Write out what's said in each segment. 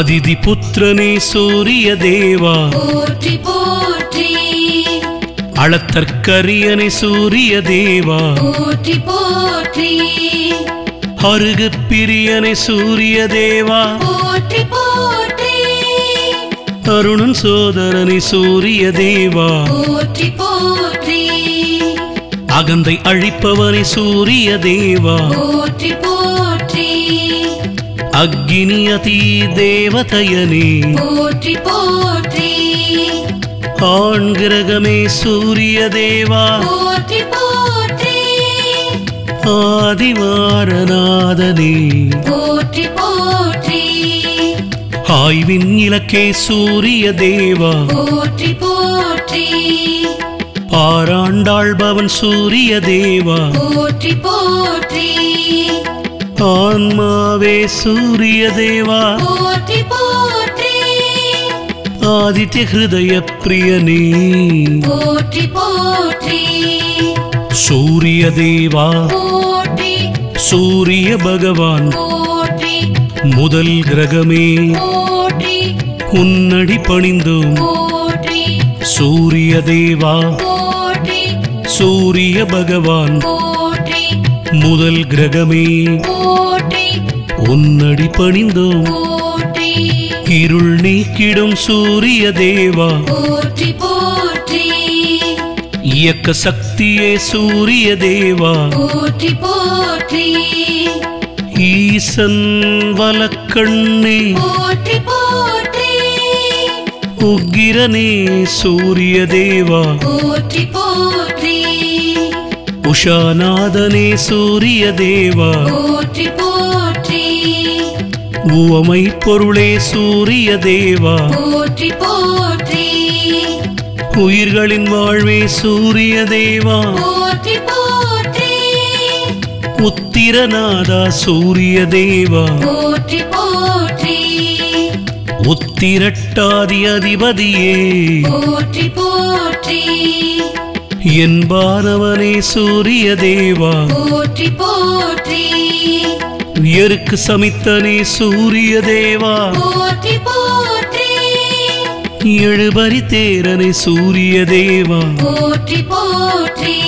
அதிதி புத்திரனே சூரிய தேவா. போற்றி போற்றி. அளத்தற்கரியனே சூரிய தேவா. போற்றி போற்றி. அருகு பிரியனே சூரிய தேவா. போற்றி போற்றி. அருணன் சோதரனே சூரிய தேவா. போற்றி போற்றி. அகந்தை அழிப்பவனே சூரிய தேவா. போற்றி போற்றி அக்னி அதி தேவதையனே. போற்றி போற்றி. ஆண் கிரகமே சூரிய தேவா. போற்றி போற்றி. ஆதிவாரநாதனே. போற்றி போற்றி. ஆய்வின் இலக்கே சூரிய தேவா. போற்றி போற்றி. ஆராண்டாள்பவன் சூரிய தேவா. போற்றி போற்றி. ஆன்மாவே சூரிய தேவா. போற்றி போற்றி. ஆதித்ய ஹிருதய பிரியனே. போற்றி போற்றி. சூரிய தேவா. போற்றி. சூரிய பகவான். போற்றி. முதல் கிரகமே. போற்றி. உன்னடி பணிந்தோம். போற்றி. சூரிய தேவா. போற்றி. சூரிய பகவான். முதல் கிரகமே உன்னடி பணிந்தோம். இருள் நீக்கிடும் சூரிய தேவா. இயக்க சக்தியே சூரிய தேவா. ஈசன் வலக்கண்ணே. உக்கிரனே சூரிய தேவா. போற்றி உஷாநாதனே சூரிய தேவா. போற்றி போற்றி. உவமை பொருளே சூரிய தேவா. போற்றி போற்றி. உயிர்களின் வாழ்வே சூரிய தேவா. போற்றி போற்றி. உத்திரநாதா சூரிய தேவா. போற்றி போற்றி. உத்திரட்டாதி அதிபதியே. போற்றி போற்றி. என்பானவனே சூரிய தேவா. போற்றி போற்றி. எருக்கு சமித்தனே சூரிய தேவா. போற்றி போற்றி. எழுபரி தேரனே சூரிய தேவா. போற்றி போற்றி.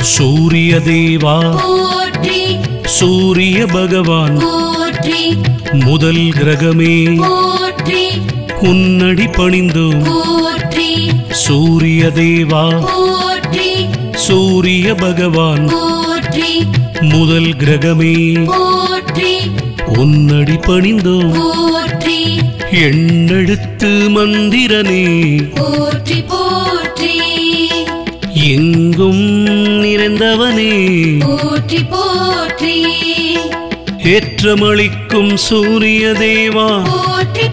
சூரிய தேவா. போற்றி. சூரிய பகவான். முதல் கிரகமே. போற்றி. உன்னடி பணிந்தோம் சூரிய தேவா சூரிய பகவான் முதல் கிரகமே உன்னடி பணிந்தோம் போற்றி. எண்ணெழுத்து மந்திரனே போற்றி போற்றி. எங்கும் நிறைந்தவனே போற்றி போற்றி. ஏற்றமளிக்கும் சூரிய தேவா போற்றி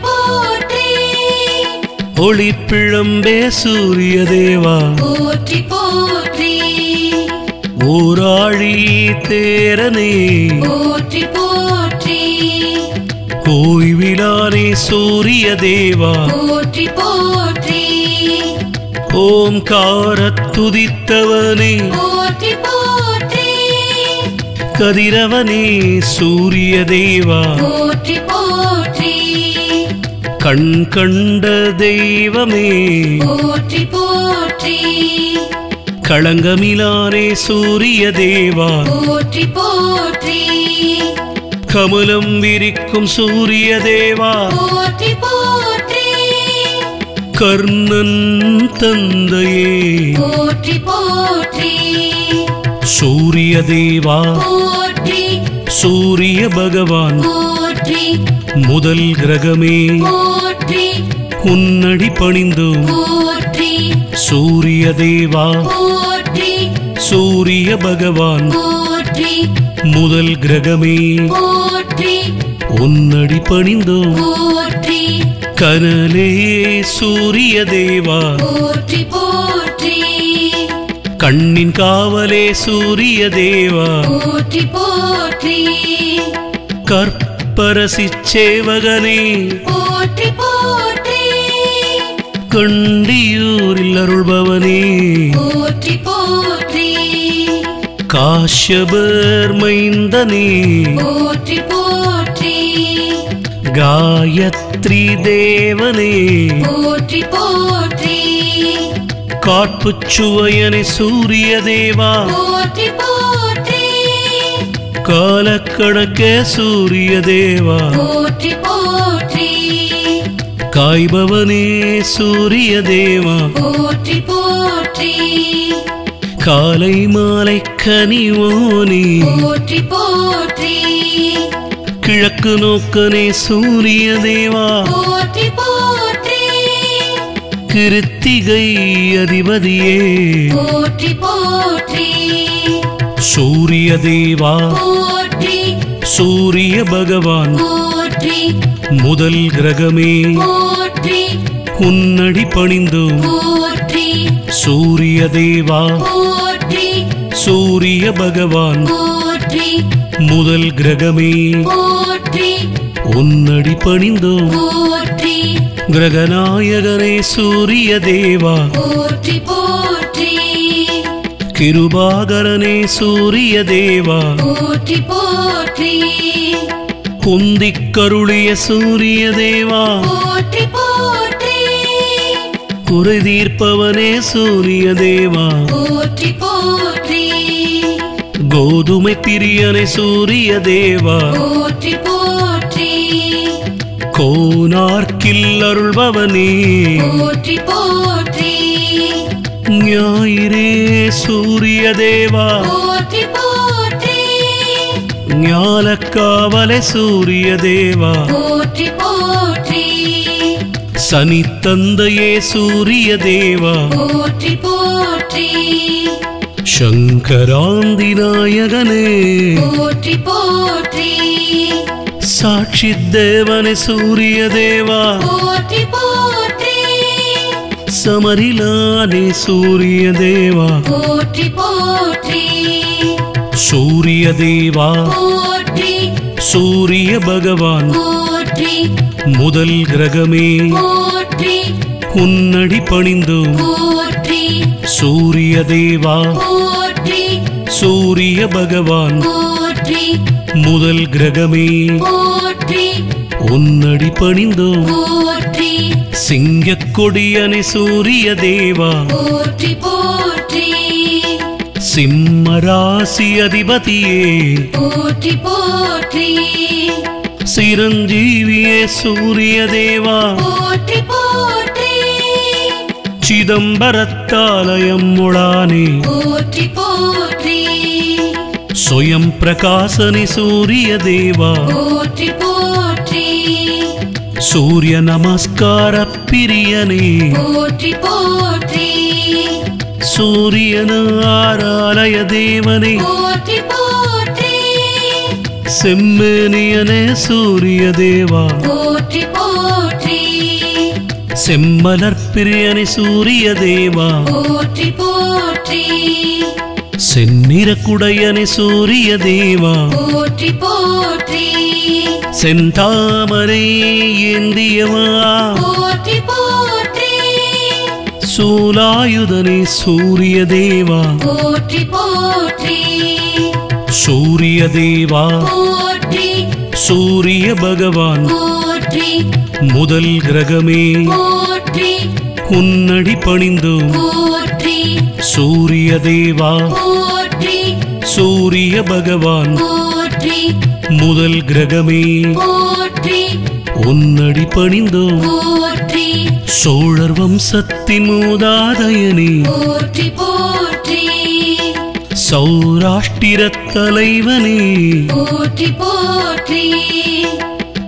ஒளிப்பிழம்பே சூரிய தேவா போற்றி போற்றி. ஊராழி தேரனே. போற்றி போற்றி. ஓய்விலானே சூரிய தேவா போற்றி போற்றி. ஓம்காரத் துதித்தவனே. போற்றி போற்றி. கதிரவனே சூரிய தேவா கண் கண்ட தெய்வமே. போற்றி போற்றி. களங்கமிலானே சூரிய தேவா. போற்றி போற்றி. கமலம் விரிக்கும் சூரிய தேவா. போற்றி போற்றி. கர்ணன் தந்தையே. போற்றி போற்றி. சூரிய தேவா. போற்றி. சூரிய பகவான். போற்றி. முதல் கிரகமே போற்றி உன்னடி பணிந்தோம் போற்றி சூரிய தேவா போற்றி சூரிய பகவான். போற்றி முதல் கிரகமே போற்றி உன்னடி பணிந்தோம் போற்றி. கனலே சூரிய தேவா. போற்றி போற்றி. கண்ணின் காவலே சூரிய தேவா. போற்றி கற்பரசி சேவகனே போற்றி போற்றி. கண்டியூரில் அருள்பவனே. போற்றி போற்றி. காஷ்யபர் மைந்தனே. போற்றி போற்றி. காயத்ரி தேவனே. போற்றி போற்றி. காட்புச் சுவையனே சூரிய தேவா. போற்றி காலக்கணக்கே சூரிய தேவா போற்றி போற்றி. காய்பவனே சூரிய தேவா போற்றி போற்றி. காலை மாலை கனிவோனே போற்றி போற்றி. கிழக்கு நோக்கனே சூரிய தேவா போற்றி போற்றி. கிருத்திகை அதிபதியே? போற்றி போற்றி. சூரிய தேவா சூரிய பகவான் முதல் கிரகமே உன்னடி பணிந்தோம் சூரிய தேவா சூரிய பகவான் முதல் கிரகமே உன்னடி பணிந்தோம் போற்றி. கிரகநாயகனே சூரிய தேவா போற்றி கிருபாகரனே சூரிய தேவா. போற்றி போற்றி. குந்திக் கருளிய சூரிய தேவா. போற்றி போற்றி. குறை தீர்ப்பவனே சூரிய தேவா. போற்றி போற்றி. கோதுமை பிரியனே சூரிய தேவா. போற்றி போற்றி. கோனார்க்கில் அருள்பவனே. போற்றி போற்றி. ஞாயிறே சூரிய தேவா. ஞாலக்காவலே சூரிய தேவா. போற்றி போற்றி. சனி தந்தையே சூரிய தேவா. போற்றி போற்றி. சங்கராந்தி நாயகனே. போற்றி போற்றி. சாட்சி தேவனே சூரிய தேவா. போற்றி போற்றி சமரிலானே சூரிய தேவா. போற்றி போற்றி. சூரிய தேவா. போற்றி. சூரிய பகவான். போற்றி. முதல் கிரகமே. போற்றி. உன்னடி பணிந்தோம் போற்றி. சூரிய தேவா. போற்றி. சூரிய பகவான். போற்றி. முதல் கிரகமே. போற்றி. உன்னடி பணிந்தோம் போற்றி. சிங்க கொடியனை சூரிய தேவா போற்றி போற்றி. சிம்ம ராசி அதிபதியே. போற்றி போற்றி. சிரஞ்சீவியே சூரிய தேவா போற்றி போற்றி. சிதம்பரத்தாலயம் முழானே. போற்றி போற்றி. சுயம் பிரகாசனி சூரிய தேவா போற்றி போற்றி. சூரிய நமஸ்கார பிரியனே. போற்றி போற்றி. சூரியன ஆராலய தேவனே. போற்றி போற்றி. செம்மேனியனே சூரிய தேவா. போற்றி போற்றி. செம்மலர் பிரியனே சூரிய தேவா. போற்றி போற்றி. செந்நிறக்குடையனே சூரிய தேவா. போற்றி போ செந்தாமரை ஏந்தியவா? சூலாயுதனே சூரிய தேவா? போற்றி போற்றி. சூரிய தேவா? போற்றி. சூரிய பகவான்? போற்றி. முதல் கிரகமே? போற்றி. உன்னடி பணிந்தோம் போற்றி. சூரிய தேவா? போற்றி. சூரிய பகவான்? போற்றி. முதல் கிரகமே போற்றி. உன்னடி பணிந்தோம் போற்றி. சோழர் வம்சத்தின் மூதாதையனே போற்றி போற்றி. சௌராஷ்டிர தலைவனே போற்றி போற்றி.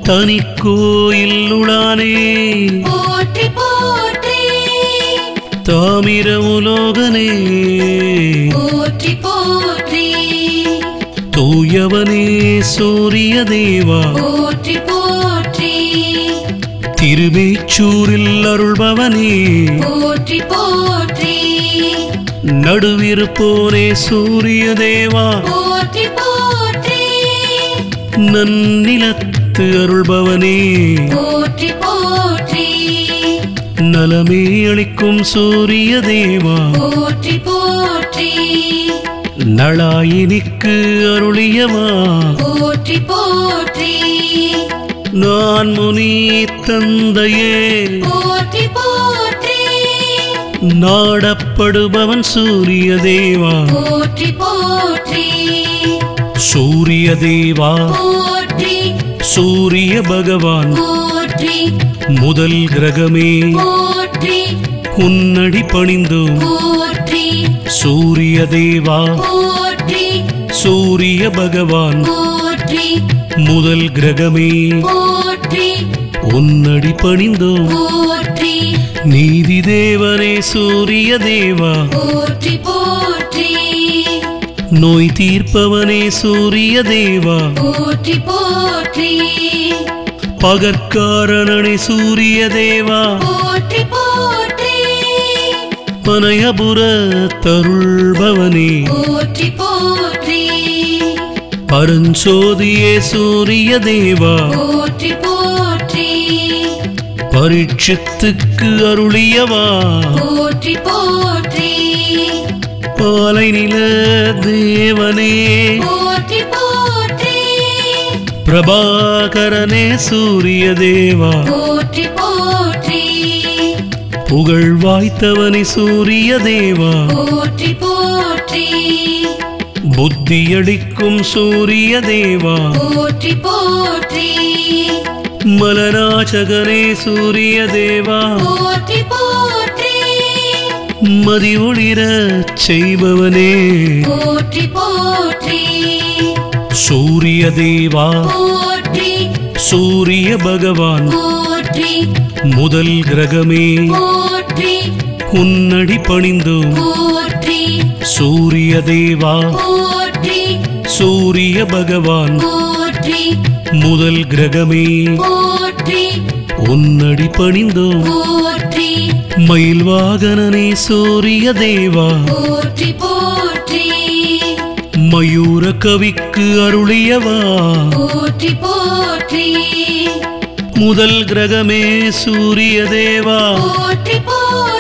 தனி கோயில் உளானே போற்றி போற்றி. தாமிர உலோகனே போற்றி போற்றி. தூயவனே சூரிய தேவா. போற்றி போற்றி. திருமேச்சூரில் அருள்பவனே. போற்றி போற்றி. நடுவிருப்போனே சூரிய தேவா. போற்றி போற்றி. நன்னிலத்து அருள்பவனே. போற்றி போற்றி. நலமே அளிக்கும் சூரிய தேவா. போற்றி போற்றி. நளாயினிக்கு அருளியவா? போற்றி போற்றி. நான் முனி தந்தையே. போற்றி போற்றி. நாடப்படுபவன் சூரிய தேவா. போற்றி போற்றி. சூரிய தேவா. போற்றி. சூரிய பகவான். போற்றி. முதல் கிரகமே. போற்றி. உன்னடி பணிந்தோம். சூரிய தேவா. சூரிய பகவான். போற்றி. முதல் கிரகமே. போற்றி. உன்னடி பணிந்தோம் போற்றி. நீதி தேவனே சூரிய தேவா. போற்றி போற்றி. நோய் தீர்ப்பவனே சூரிய தேவா. போற்றி போற்றி. பகற்காரணனே சூரிய தேவா. போற்றி போற்றி. பனயபுர தருள்பவனே. போற்றி போற்றி. பரஞ்சோதியே சூரிய தேவா. போற்றி போற்றி. பரீட்சித்துக்கு அருளியவா. போற்றி போற்றி. பாலை நில தேவனே. போற்றி போற்றி. பிரபாகரனே சூரிய தேவா. போற்றி போற்றி. புகழ் வாய்த்தவனே சூரிய தேவா. போற்றி போற்றி புத்தியளிக்கும் சூரிய தேவா போற்றி போற்றி. மலராஜகனே சூரிய தேவா போற்றி போற்றி. மதி ஒளிரச் செய்பவனே. போற்றி போற்றி. சூரிய தேவா போற்றி. சூரிய பகவான். போற்றி. முதல் கிரகமே. போற்றி. உன்னடி பணிந்தோம். சூரிய தேவா போற்றி சூரிய பகவான் போற்றி முதல் கிரகமே. போற்றி உன்னடி பணிந்தோம். போற்றி. மயில் வாகனனே சூரிய தேவா போற்றி போற்றி. மயூர கவிக்கு அருளியவா. போற்றி போற்றி. முதல் கிரகமே சூரிய தேவா. போற்றி போற்றி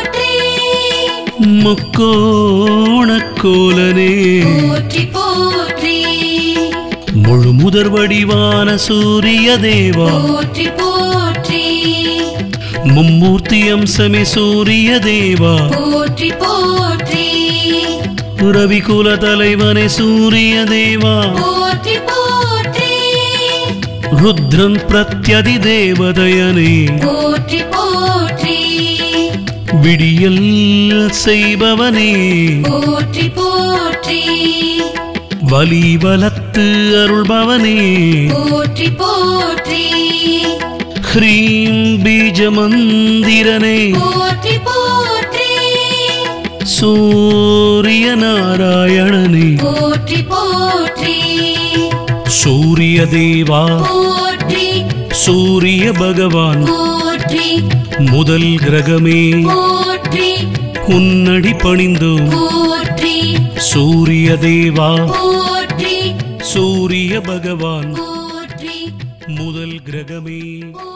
முக்கோணக்கோலனே. போற்றி போற்றி. முழு முதற் வடிவான சூரிய தேவா. போற்றி போற்றி. மும்மூர்த்தி அம்சமே சூரிய தேவா. போற்றி போற்றி. ரவிகுல தலைவனே சூரிய தேவா. போற்றி போற்றி. ருத்ரன் பிரத்யதி தேவதயனே. போற்றி போற்றி. விடியல் செய்பவனே. போற்றி போற்றி. வலி வலத்து அருள்பவனே. போற்றி போற்றி. ஹ்ரீம் பீஜ மந்திரனே போற்றி போற்றி. சூரிய நாராயணனே போற்றி போற்றி. சூரிய தேவா. போற்றி. சூரிய பகவான். போற்றி. முதல் கிரகமே போற்றி. உன்னடி பணிந்தோம் போற்றி. சூரிய தேவா போற்றி. சூரிய பகவான் போற்றி. முதல் கிரகமே போற்றி